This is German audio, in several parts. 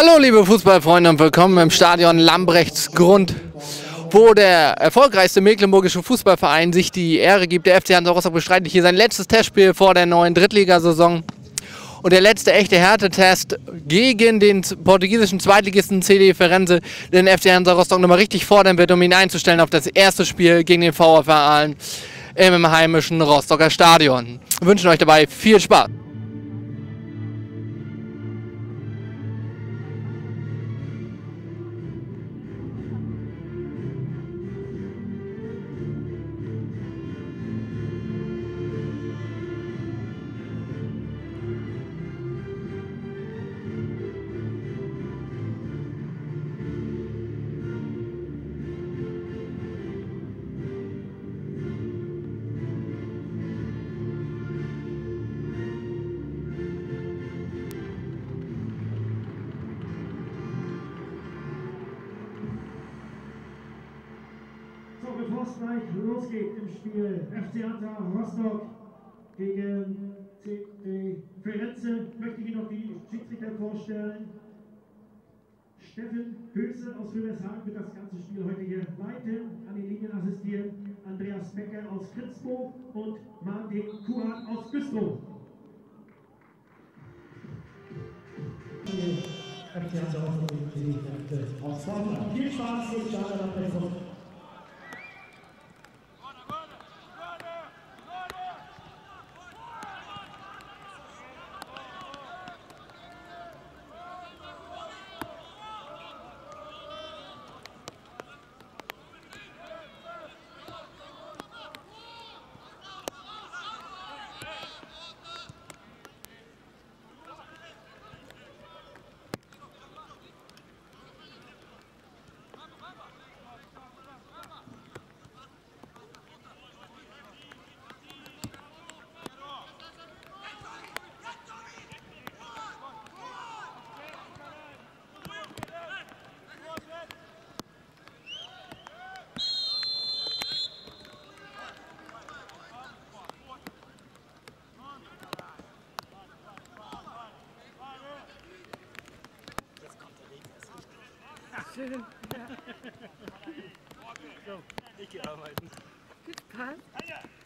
Hallo liebe Fußballfreunde und willkommen im Stadion Lambrechtsgrund, wo der erfolgreichste mecklenburgische Fußballverein sich die Ehre gibt. Der FC Hansa Rostock bestreitet hier sein letztes Testspiel vor der neuen Drittligasaison. Und der letzte echte Härtetest gegen den portugiesischen Zweitligisten CD Firenze, den FC Hansa Rostock nochmal richtig fordern wird, um ihn einzustellen auf das erste Spiel gegen den VfR Aalen im heimischen Rostocker Stadion. Wir wünschen euch dabei viel Spaß. So, bevor es gleich losgeht im Spiel. FC Hansa Rostock gegen CD Firenze, möchte ich noch die Schiedsrichter vorstellen. Steffen Höse aus Wilhelmshaven wird das ganze Spiel heute hier leiten, an den Linien assistieren. Andreas Becker aus Kritzburg und Martin Kuhan aus Güstrow. FC Hansa Rostock gegen CD Dortmund. Viel Spaß, ich starte dann bei Rostock.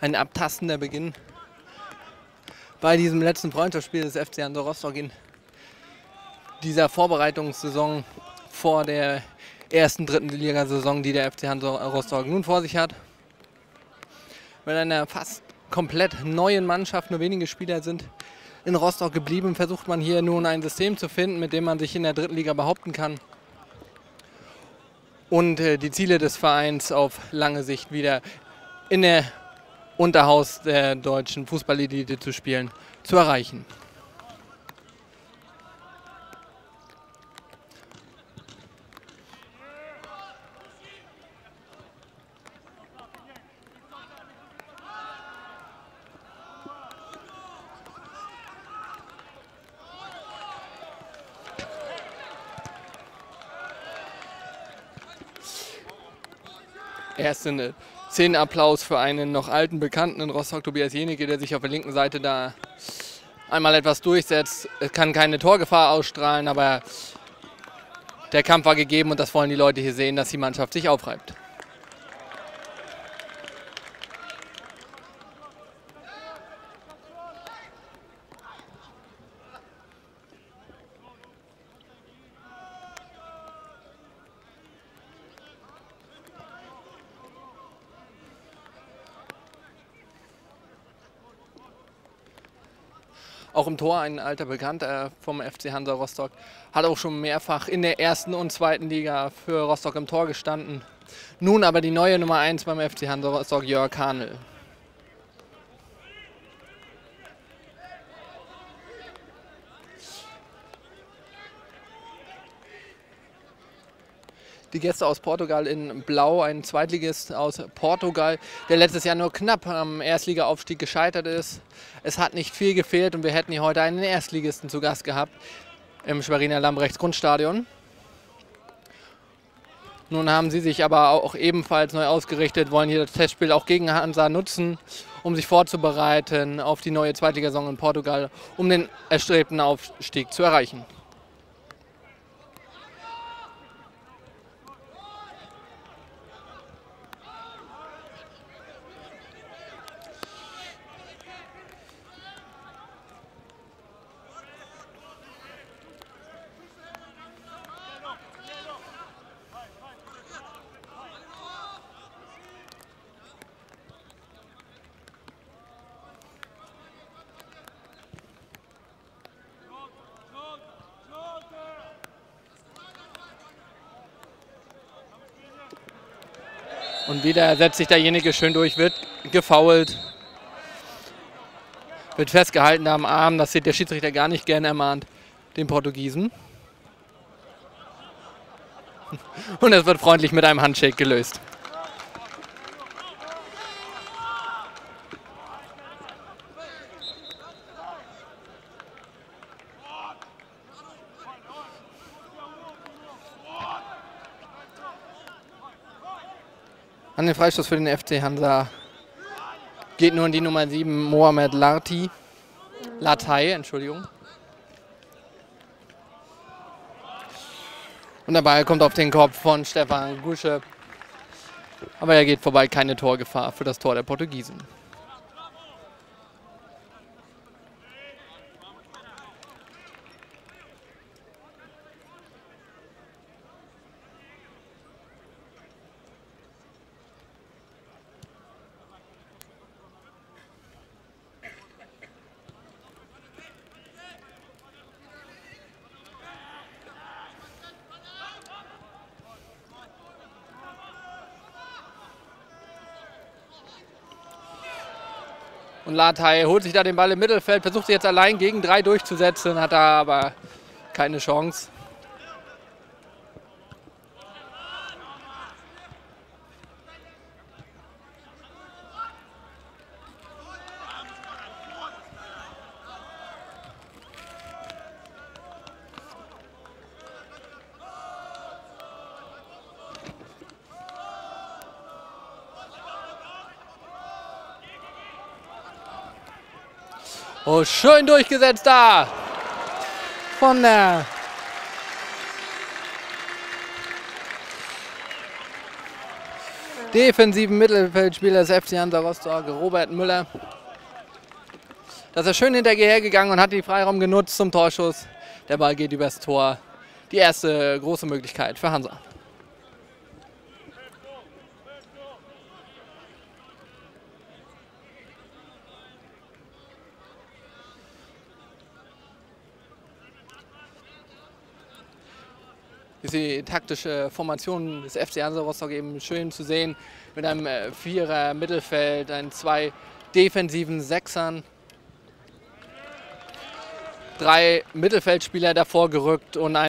Ein abtastender Beginn bei diesem letzten Freundschaftsspiel des FC Hansa Rostock in dieser Vorbereitungssaison vor der ersten dritten Ligasaison, die der FC Hansa Rostock nun vor sich hat. Mit einer fast komplett neuen Mannschaft, nur wenige Spieler sind in Rostock geblieben, versucht man hier nun ein System zu finden, mit dem man sich in der dritten Liga behaupten kann und äh, die Ziele des Vereins auf lange Sicht wieder in der Unterhaus der deutschen Fußballelite zu spielen, zu erreichen. Erste Szenenapplaus für einen noch alten Bekannten in Rostock, Tobias Jenike, der sich auf der linken Seite da einmal etwas durchsetzt. Es kann keine Torgefahr ausstrahlen, aber der Kampf war gegeben und das wollen die Leute hier sehen, dass die Mannschaft sich aufreibt. Auch im Tor ein alter Bekannter vom FC Hansa Rostock. Hat auch schon mehrfach in der ersten und zweiten Liga für Rostock im Tor gestanden. Nun aber die neue Nummer 1 beim FC Hansa Rostock, Jörg Hanel. Die Gäste aus Portugal in Blau, ein Zweitligist aus Portugal, der letztes Jahr nur knapp am Erstligaaufstieg gescheitert ist. Es hat nicht viel gefehlt und wir hätten hier heute einen Erstligisten zu Gast gehabt im Schweriner Lambrechts Grundstadion. Nun haben sie sich aber auch ebenfalls neu ausgerichtet, wollen hier das Testspiel auch gegen Hansa nutzen, um sich vorzubereiten auf die neue Zweitligasaison in Portugal, um den erstrebten Aufstieg zu erreichen. Und wieder setzt sich derjenige schön durch, wird gefault. Wird festgehalten am Arm, das sieht der Schiedsrichter gar nicht gerne ermahnt, den Portugiesen. Und es wird freundlich mit einem Handshake gelöst. An den Freistoß für den FC Hansa geht nun die Nummer 7 Mohamed Larti. Latei, Entschuldigung. Und der Ball kommt auf den Kopf von Stefan Gusche. Aber er geht vorbei, keine Torgefahr für das Tor der Portugiesen. Und Latai holt sich da den Ball im Mittelfeld, versucht sich jetzt allein gegen drei durchzusetzen, hat da aber keine Chance. Oh, schön durchgesetzt da. Von der defensiven Mittelfeldspieler des FC Hansa Rostock, Robert Müller. Das ist schön hinterher gegangen und hat den Freiraum genutzt zum Torschuss. Der Ball geht übers Tor. Die erste große Möglichkeit für Hansa. Die taktische Formation des FC Hansa Rostock eben schön zu sehen. Mit einem äh, Vierer Mittelfeld, einen zwei defensiven Sechsern. Drei Mittelfeldspieler davor gerückt und ein